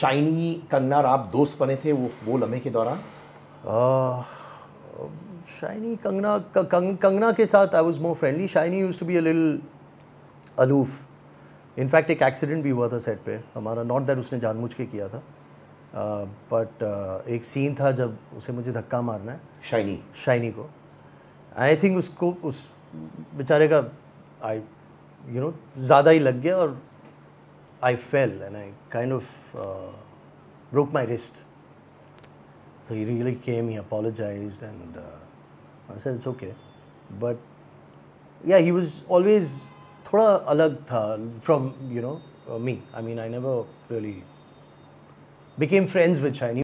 Shiny Kangana आप दोस्त बने थे वो वो लम्हे के दौरान? शाइनी कंगना कंग, कंगना के साथ I was more friendly Shiny used to be a aloof in fact एक एक्सीडेंट भी हुआ था सेट पे। हमारा नॉट दैट उसने जानबूझ के किया था। बट uh, एक सीन था जब उसे मुझे धक्का मारना है। शाइनी। शाइनी को। आई थिंक उसको उस बेचारे का आई यू नो ज़्यादा ही लग गया और I fell and I kind of uh, broke my wrist. So he really came, he apologized, and uh, I said, It's okay. But yeah, he was always thoda alag tha from, you know, uh, me. I mean, I never really became friends with Chinese.